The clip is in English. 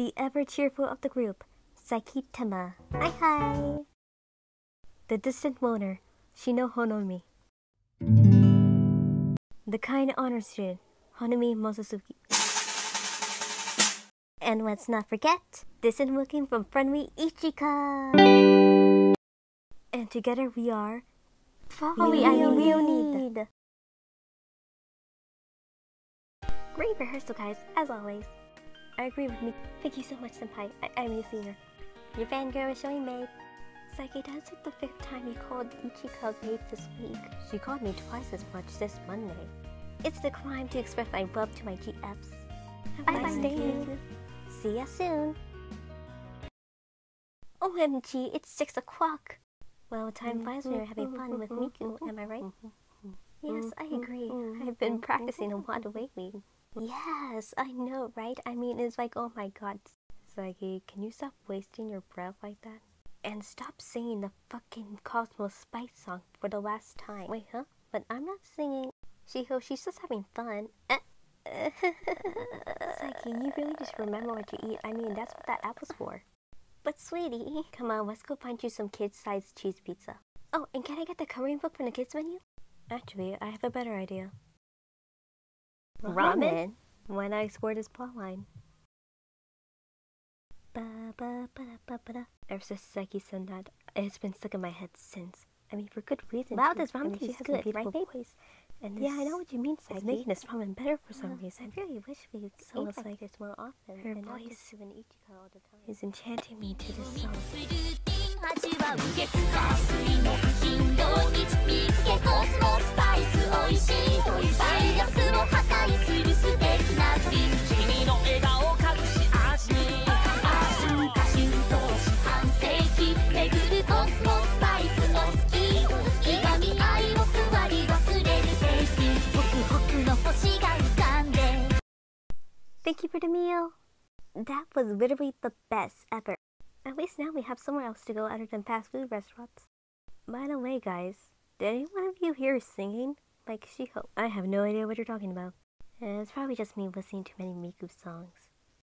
The ever cheerful of the group, Saitama. Hi hi! The distant moaner, Shino Honomi. The kind honor student, Honomi Momosuke. And let's not forget, distant looking from friendly Ichika! And together we are Folly I Need. Great rehearsal, guys, as always. I agree with me. Thank you so much, Senpai. I I'm a senior. Your fangirl is showing babe. Psyche, that's like the fifth time you called Ichika babe this week. She called me twice as much this Monday. It's the crime to express my love to my GFs. Bye bye, Dave. See ya soon. OMG, it's 6 o'clock. Well, time flies when you're having fun with Miku, am I right? Yes, I agree. I've been practicing a lot lately. Yes, I know, right? I mean, it's like, oh my god. Psyche, can you stop wasting your breath like that? And stop singing the fucking Cosmos Spice song for the last time. Wait, huh? But I'm not singing. Shiho, oh, she's just having fun. Eh. Psyche, you really just remember what you eat. I mean, that's what that apple's for. But sweetie, come on, let's go find you some kid-sized cheese pizza. Oh, and can I get the coloring book from the kids menu? Actually, I have a better idea. Ramen? When I scored this plotline? Ba, ba, ba, ba, ba, da. Ever since Psyche said that, it's been stuck in my head since. I mean, for good reason. Wow, this ramen tastes good, right, babe? Voice. And yeah, I know what you mean, Psyche. It's making this ramen better for some uh, reason. I really wish we would so ate like this more often. Her and voice not Ichika all the time. is enchanting me to this song. Thank you for the meal. That was literally the best ever. At least now we have somewhere else to go other than fast food restaurants. By the way, guys, did any one of you hear singing? Like Shiho? I have no idea what you're talking about. It's probably just me listening to many Miku songs.